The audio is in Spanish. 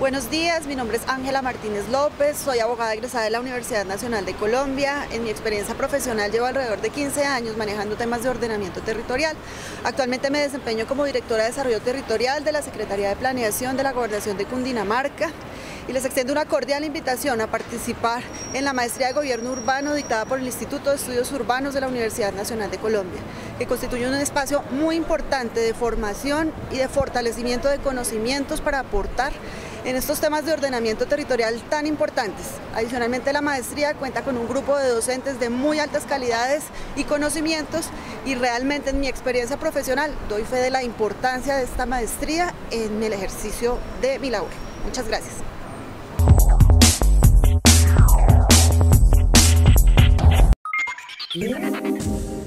Buenos días, mi nombre es Ángela Martínez López, soy abogada egresada de la Universidad Nacional de Colombia. En mi experiencia profesional llevo alrededor de 15 años manejando temas de ordenamiento territorial. Actualmente me desempeño como directora de Desarrollo Territorial de la Secretaría de Planeación de la Gobernación de Cundinamarca y les extiendo una cordial invitación a participar en la maestría de Gobierno Urbano dictada por el Instituto de Estudios Urbanos de la Universidad Nacional de Colombia, que constituye un espacio muy importante de formación y de fortalecimiento de conocimientos para aportar en estos temas de ordenamiento territorial tan importantes. Adicionalmente, la maestría cuenta con un grupo de docentes de muy altas calidades y conocimientos y realmente en mi experiencia profesional doy fe de la importancia de esta maestría en el ejercicio de mi labor. Muchas gracias. Música